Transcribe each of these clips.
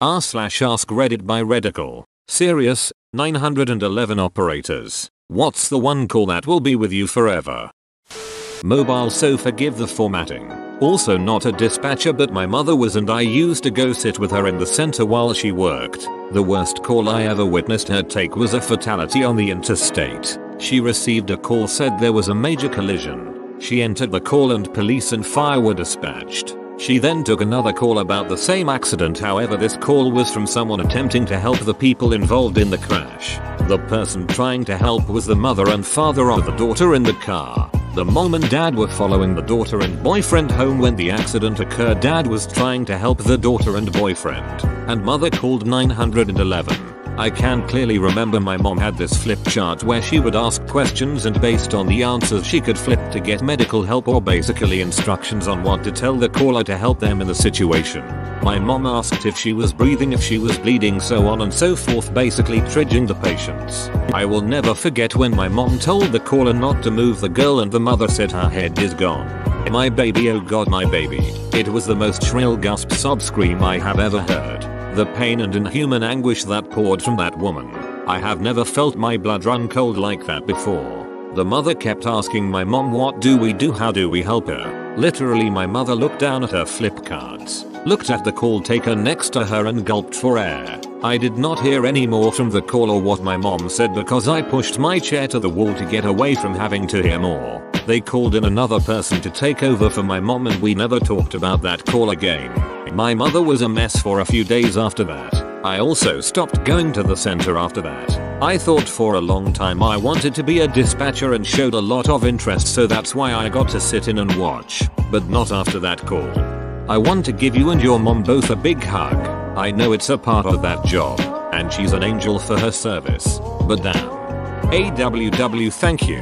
r slash ask reddit by Reddicle. Serious, 911 operators. What's the one call that will be with you forever? Mobile so forgive the formatting. Also not a dispatcher but my mother was and I used to go sit with her in the center while she worked. The worst call I ever witnessed her take was a fatality on the interstate. She received a call said there was a major collision. She entered the call and police and fire were dispatched. She then took another call about the same accident however this call was from someone attempting to help the people involved in the crash. The person trying to help was the mother and father of the daughter in the car. The mom and dad were following the daughter and boyfriend home when the accident occurred. Dad was trying to help the daughter and boyfriend, and mother called 911. I can clearly remember my mom had this flip chart where she would ask questions and based on the answers she could flip to get medical help or basically instructions on what to tell the caller to help them in the situation. My mom asked if she was breathing, if she was bleeding, so on and so forth, basically triaging the patients. I will never forget when my mom told the caller not to move the girl and the mother said her head is gone. My baby, oh god, my baby. It was the most shrill gasp sob scream I have ever heard. The pain and inhuman anguish that poured from that woman. I have never felt my blood run cold like that before. The mother kept asking my mom what do we do how do we help her. Literally my mother looked down at her flip cards, looked at the call taker next to her and gulped for air. I did not hear any more from the call or what my mom said because I pushed my chair to the wall to get away from having to hear more. They called in another person to take over for my mom and we never talked about that call again. My mother was a mess for a few days after that. I also stopped going to the center after that. I thought for a long time I wanted to be a dispatcher and showed a lot of interest so that's why I got to sit in and watch. But not after that call. I want to give you and your mom both a big hug. I know it's a part of that job. And she's an angel for her service. But damn. AWW thank you.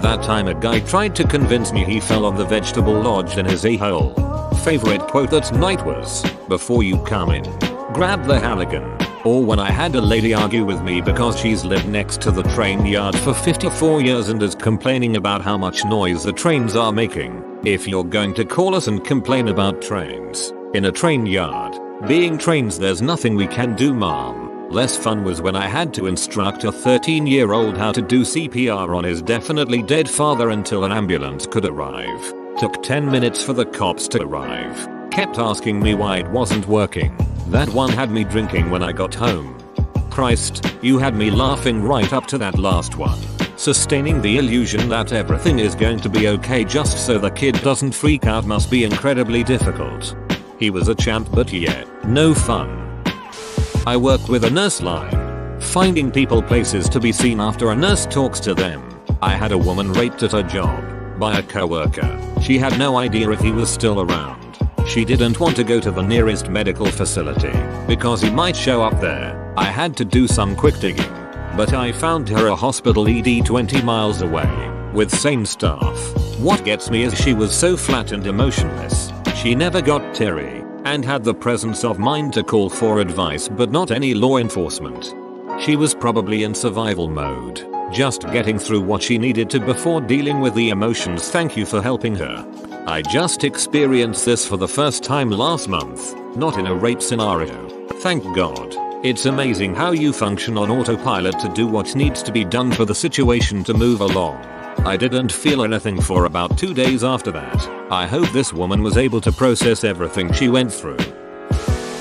That time a guy tried to convince me he fell on the vegetable lodge in his a-hole. Favorite quote that night was, before you come in, grab the Halligan. Or when I had a lady argue with me because she's lived next to the train yard for 54 years and is complaining about how much noise the trains are making. If you're going to call us and complain about trains, in a train yard, being trains there's nothing we can do mom. Less fun was when I had to instruct a 13 year old how to do CPR on his definitely dead father until an ambulance could arrive. Took 10 minutes for the cops to arrive. Kept asking me why it wasn't working. That one had me drinking when I got home. Christ, you had me laughing right up to that last one. Sustaining the illusion that everything is going to be okay just so the kid doesn't freak out must be incredibly difficult. He was a champ but yeah, no fun. I work with a nurse line. Finding people places to be seen after a nurse talks to them. I had a woman raped at her job by a coworker. She had no idea if he was still around. She didn't want to go to the nearest medical facility because he might show up there. I had to do some quick digging. But I found her a hospital ED 20 miles away with SANE staff. What gets me is she was so flat and emotionless. She never got teary and had the presence of mind to call for advice but not any law enforcement. She was probably in survival mode, just getting through what she needed to before dealing with the emotions thank you for helping her. I just experienced this for the first time last month, not in a rape scenario. Thank god. It's amazing how you function on autopilot to do what needs to be done for the situation to move along. I didn't feel anything for about two days after that. I hope this woman was able to process everything she went through.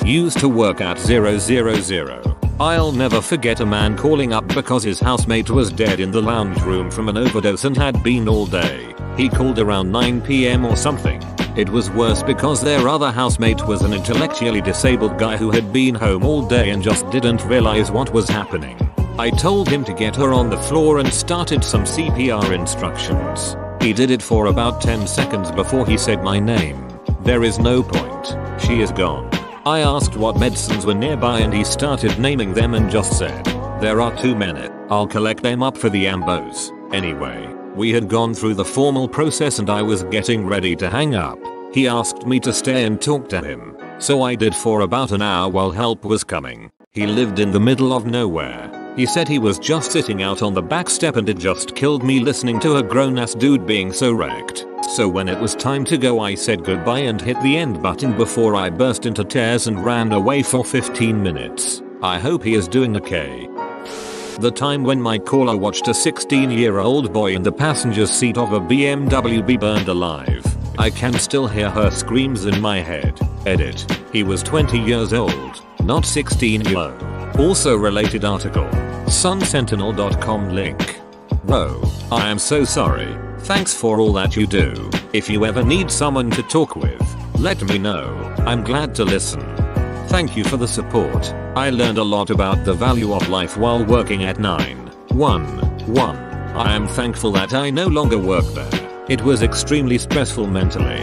Used to work at 000. I'll never forget a man calling up because his housemate was dead in the lounge room from an overdose and had been all day. He called around 9pm or something. It was worse because their other housemate was an intellectually disabled guy who had been home all day and just didn't realize what was happening. I told him to get her on the floor and started some CPR instructions. He did it for about 10 seconds before he said my name. There is no point. She is gone. I asked what medicines were nearby and he started naming them and just said, there are too many. I'll collect them up for the ambos. Anyway, we had gone through the formal process and I was getting ready to hang up. He asked me to stay and talk to him. So I did for about an hour while help was coming. He lived in the middle of nowhere. He said he was just sitting out on the back step and it just killed me listening to a grown ass dude being so wrecked. So when it was time to go I said goodbye and hit the end button before I burst into tears and ran away for 15 minutes. I hope he is doing okay. The time when my caller watched a 16 year old boy in the passenger seat of a BMW be burned alive. I can still hear her screams in my head. Edit. He was 20 years old, not 16 yo. Also related article. sunsentinel.com link. Bro, I am so sorry. Thanks for all that you do. If you ever need someone to talk with, let me know. I'm glad to listen. Thank you for the support. I learned a lot about the value of life while working at 911. I am thankful that I no longer work there. It was extremely stressful mentally.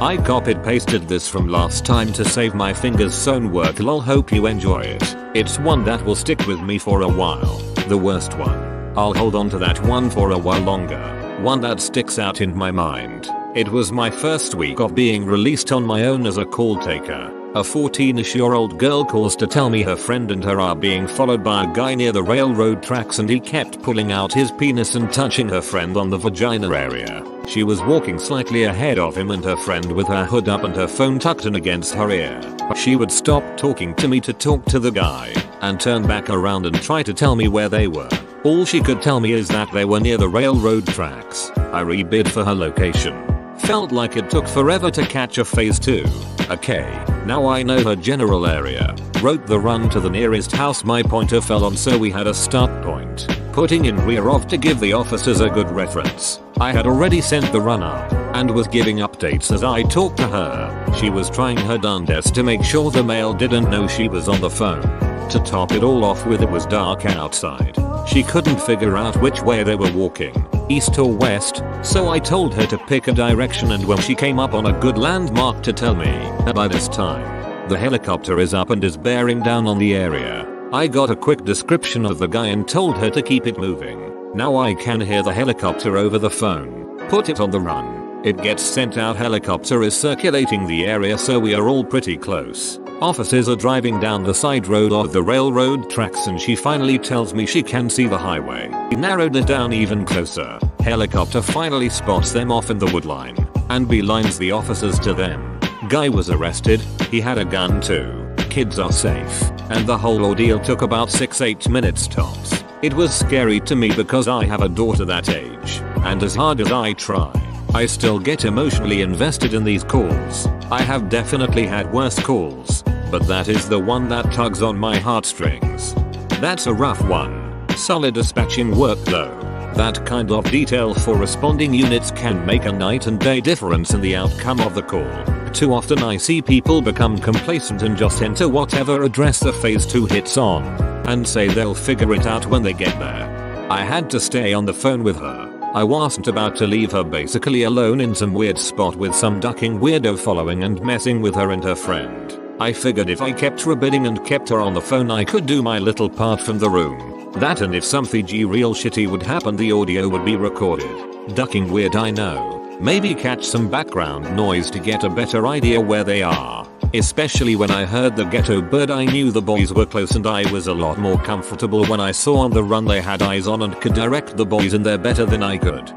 I copied pasted this from last time to save my fingers sewn work lol hope you enjoy it. It's one that will stick with me for a while. The worst one. I'll hold on to that one for a while longer. One that sticks out in my mind. It was my first week of being released on my own as a call taker. A 14ish year old girl calls to tell me her friend and her are being followed by a guy near the railroad tracks and he kept pulling out his penis and touching her friend on the vagina area. She was walking slightly ahead of him and her friend with her hood up and her phone tucked in against her ear. She would stop talking to me to talk to the guy and turn back around and try to tell me where they were. All she could tell me is that they were near the railroad tracks. I rebid for her location. Felt like it took forever to catch a phase 2. Okay, now I know her general area. Wrote the run to the nearest house my pointer fell on so we had a start point. Putting in rear of to give the officers a good reference. I had already sent the run up and was giving updates as I talked to her. She was trying her darndest to make sure the male didn't know she was on the phone. To top it all off with it was dark outside. She couldn't figure out which way they were walking, east or west, so I told her to pick a direction and when she came up on a good landmark to tell me, by this time, the helicopter is up and is bearing down on the area. I got a quick description of the guy and told her to keep it moving. Now I can hear the helicopter over the phone. Put it on the run. It gets sent out helicopter is circulating the area so we are all pretty close. Officers are driving down the side road of the railroad tracks and she finally tells me she can see the highway. He narrowed it down even closer. Helicopter finally spots them off in the woodline and beelines the officers to them. Guy was arrested, he had a gun too. Kids are safe. And the whole ordeal took about 6-8 minutes tops. It was scary to me because I have a daughter that age. And as hard as I try, I still get emotionally invested in these calls. I have definitely had worse calls, but that is the one that tugs on my heartstrings. That's a rough one. Solid dispatching work though. That kind of detail for responding units can make a night and day difference in the outcome of the call. Too often I see people become complacent and just enter whatever address the phase 2 hits on and say they'll figure it out when they get there. I had to stay on the phone with her. I wasn't about to leave her basically alone in some weird spot with some ducking weirdo following and messing with her and her friend. I figured if I kept rebidding and kept her on the phone I could do my little part from the room. That and if something real shitty would happen the audio would be recorded. Ducking weird I know. Maybe catch some background noise to get a better idea where they are. Especially when I heard the ghetto bird I knew the boys were close and I was a lot more comfortable when I saw on the run they had eyes on and could direct the boys in there better than I could.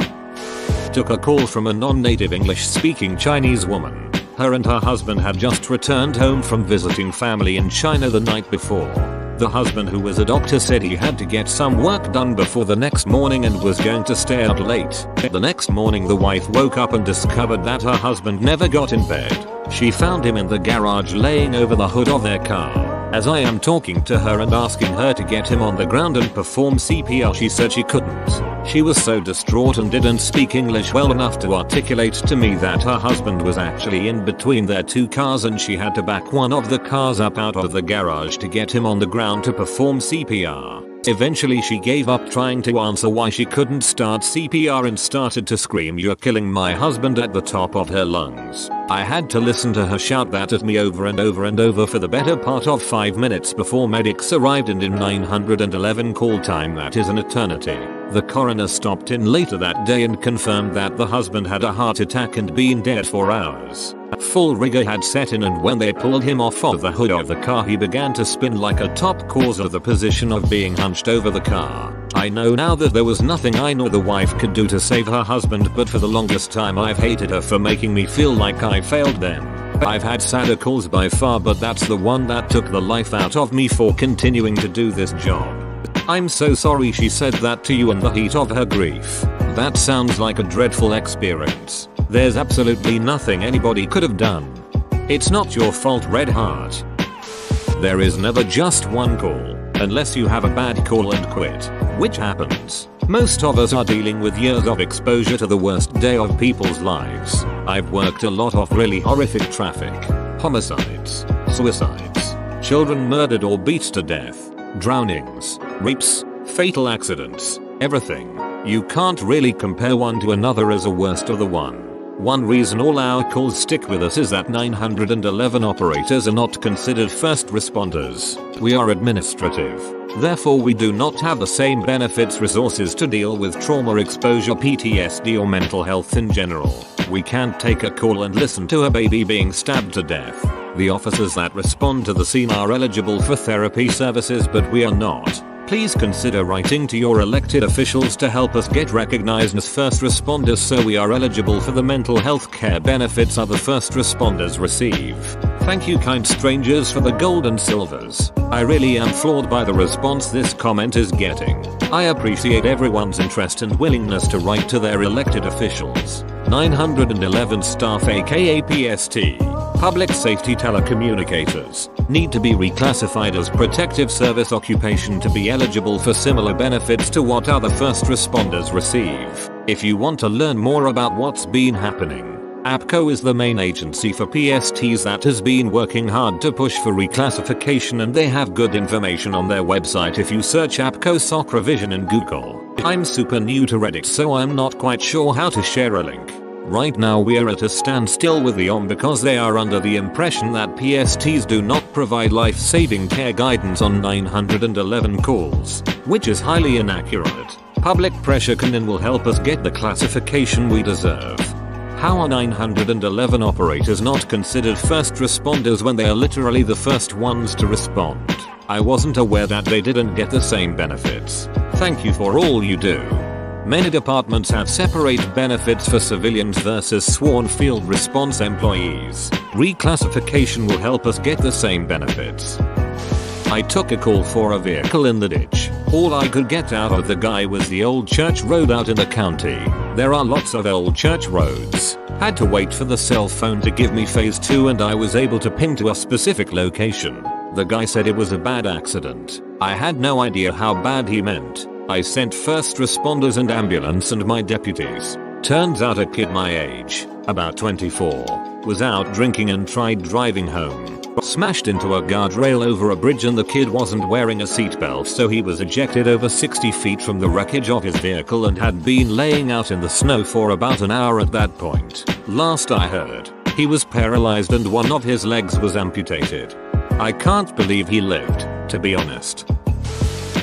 Took a call from a non-native English speaking Chinese woman. Her and her husband had just returned home from visiting family in China the night before. The husband who was a doctor said he had to get some work done before the next morning and was going to stay out late. The next morning the wife woke up and discovered that her husband never got in bed. She found him in the garage laying over the hood of their car. As I am talking to her and asking her to get him on the ground and perform CPR she said she couldn't. She was so distraught and didn't speak English well enough to articulate to me that her husband was actually in between their two cars and she had to back one of the cars up out of the garage to get him on the ground to perform CPR. Eventually she gave up trying to answer why she couldn't start CPR and started to scream you're killing my husband at the top of her lungs. I had to listen to her shout that at me over and over and over for the better part of 5 minutes before medics arrived and in 911 call time that is an eternity. The coroner stopped in later that day and confirmed that the husband had a heart attack and been dead for hours. Full rigor had set in and when they pulled him off of the hood of the car he began to spin like a top cause of the position of being hunched over the car. I know now that there was nothing I nor the wife could do to save her husband but for the longest time I've hated her for making me feel like I failed them. I've had sadder calls by far but that's the one that took the life out of me for continuing to do this job. I'm so sorry she said that to you in the heat of her grief. That sounds like a dreadful experience. There's absolutely nothing anybody could have done. It's not your fault Red Heart. There is never just one call, unless you have a bad call and quit, which happens. Most of us are dealing with years of exposure to the worst day of people's lives. I've worked a lot of really horrific traffic, homicides, suicides, children murdered or beat to death, drownings, rapes, fatal accidents, everything. You can't really compare one to another as a worst of the one. One reason all our calls stick with us is that 911 operators are not considered first responders. We are administrative. Therefore we do not have the same benefits resources to deal with trauma exposure PTSD or mental health in general. We can't take a call and listen to a baby being stabbed to death. The officers that respond to the scene are eligible for therapy services but we are not. Please consider writing to your elected officials to help us get recognized as first responders so we are eligible for the mental health care benefits other first responders receive. Thank you kind strangers for the gold and silvers. I really am floored by the response this comment is getting. I appreciate everyone's interest and willingness to write to their elected officials. 911 staff aka PST, public safety telecommunicators, need to be reclassified as protective service occupation to be eligible for similar benefits to what other first responders receive. If you want to learn more about what's been happening, APCO is the main agency for PSTs that has been working hard to push for reclassification and they have good information on their website if you search APCO SOC revision in Google. I'm super new to Reddit so I'm not quite sure how to share a link. Right now we're at a standstill with the OM because they are under the impression that PSTs do not provide life-saving care guidance on 911 calls, which is highly inaccurate. Public pressure can and will help us get the classification we deserve. How are 911 operators not considered first responders when they are literally the first ones to respond? I wasn't aware that they didn't get the same benefits. Thank you for all you do. Many departments have separate benefits for civilians versus sworn field response employees. Reclassification will help us get the same benefits. I took a call for a vehicle in the ditch. All I could get out of the guy was the old church road out in the county. There are lots of old church roads. Had to wait for the cell phone to give me phase 2 and I was able to ping to a specific location. The guy said it was a bad accident. I had no idea how bad he meant. I sent first responders and ambulance and my deputies. Turns out a kid my age, about 24, was out drinking and tried driving home. Smashed into a guardrail over a bridge and the kid wasn't wearing a seatbelt so he was ejected over 60 feet from the wreckage of his vehicle and had been laying out in the snow for about an hour at that point. Last I heard, he was paralyzed and one of his legs was amputated. I can't believe he lived, to be honest.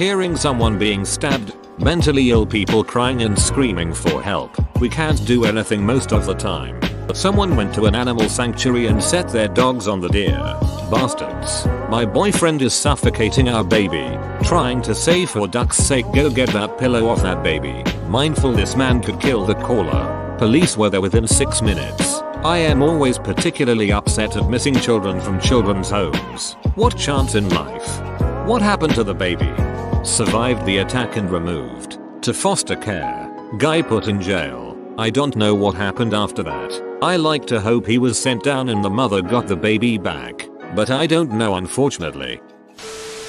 Hearing someone being stabbed, mentally ill people crying and screaming for help, we can't do anything most of the time. But someone went to an animal sanctuary and set their dogs on the deer. Bastards. My boyfriend is suffocating our baby. Trying to say for duck's sake go get that pillow off that baby. Mindful this man could kill the caller. Police were there within 6 minutes. I am always particularly upset at missing children from children's homes. What chance in life? What happened to the baby? Survived the attack and removed. To foster care. Guy put in jail. I don't know what happened after that. I like to hope he was sent down and the mother got the baby back. But I don't know unfortunately.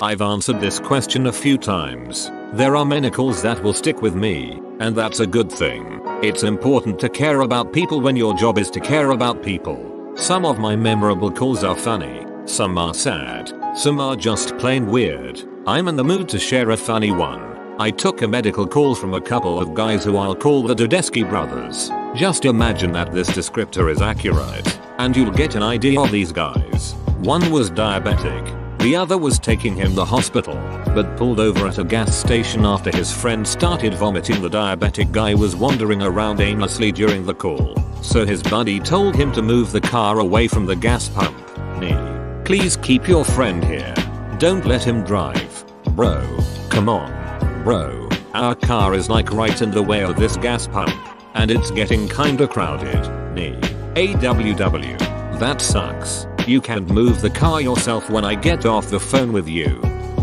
I've answered this question a few times. There are many calls that will stick with me, and that's a good thing. It's important to care about people when your job is to care about people. Some of my memorable calls are funny, some are sad, some are just plain weird. I'm in the mood to share a funny one. I took a medical call from a couple of guys who I'll call the Dodesky brothers. Just imagine that this descriptor is accurate, and you'll get an idea of these guys. One was diabetic, the other was taking him to the hospital, but pulled over at a gas station after his friend started vomiting the diabetic guy was wandering around aimlessly during the call. So his buddy told him to move the car away from the gas pump. Me. Please keep your friend here. Don't let him drive. Bro. Come on bro. Our car is like right in the way of this gas pump. And it's getting kinda crowded. Nee. AWW. That sucks. You can't move the car yourself when I get off the phone with you.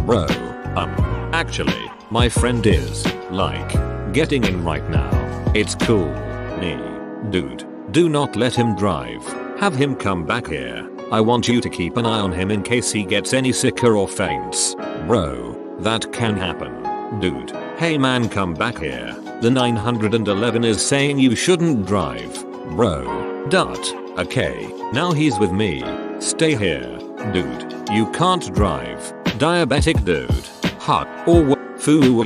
Bro. Um. Actually, my friend is, like, getting in right now. It's cool. Nee. Dude. Do not let him drive. Have him come back here. I want you to keep an eye on him in case he gets any sicker or faints. Bro. That can happen. Dude. Hey man come back here. The 911 is saying you shouldn't drive. Bro. Dot. Okay. Now he's with me. Stay here. Dude. You can't drive. Diabetic dude. Hot. Or? Foo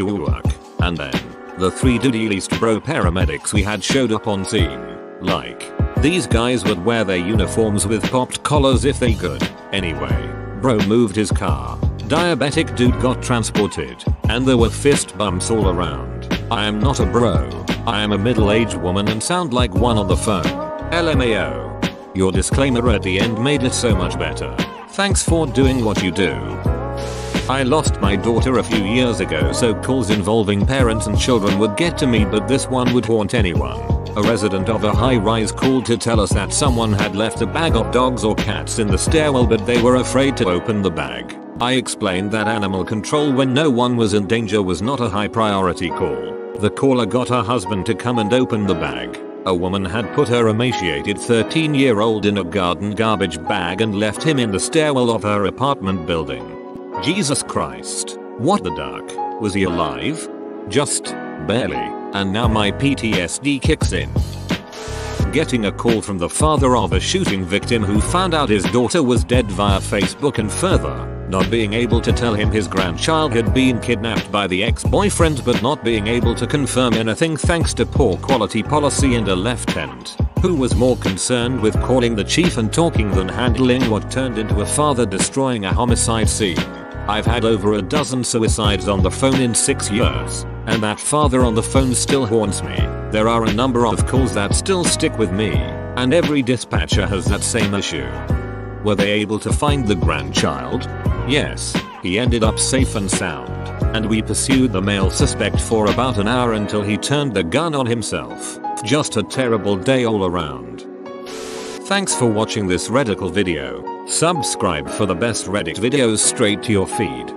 And then. The three least bro paramedics we had showed up on scene. Like. These guys would wear their uniforms with popped collars if they could. Anyway. Bro moved his car. Diabetic dude got transported. And there were fist bumps all around. I am not a bro. I am a middle-aged woman and sound like one on the phone. LMAO. Your disclaimer at the end made it so much better. Thanks for doing what you do. I lost my daughter a few years ago so calls involving parents and children would get to me but this one would haunt anyone. A resident of a high-rise called to tell us that someone had left a bag of dogs or cats in the stairwell but they were afraid to open the bag. I explained that animal control when no one was in danger was not a high priority call. The caller got her husband to come and open the bag. A woman had put her emaciated 13 year old in a garden garbage bag and left him in the stairwell of her apartment building. Jesus Christ. What the duck? Was he alive? Just barely. And now my PTSD kicks in. Getting a call from the father of a shooting victim who found out his daughter was dead via Facebook and further, not being able to tell him his grandchild had been kidnapped by the ex-boyfriend but not being able to confirm anything thanks to poor quality policy and a lieutenant who was more concerned with calling the chief and talking than handling what turned into a father destroying a homicide scene. I've had over a dozen suicides on the phone in 6 years. And that father on the phone still haunts me. There are a number of calls that still stick with me. And every dispatcher has that same issue. Were they able to find the grandchild? Yes, he ended up safe and sound. And we pursued the male suspect for about an hour until he turned the gun on himself. Just a terrible day all around. Thanks for watching this Reddicle video. Subscribe for the best Reddit videos straight to your feed.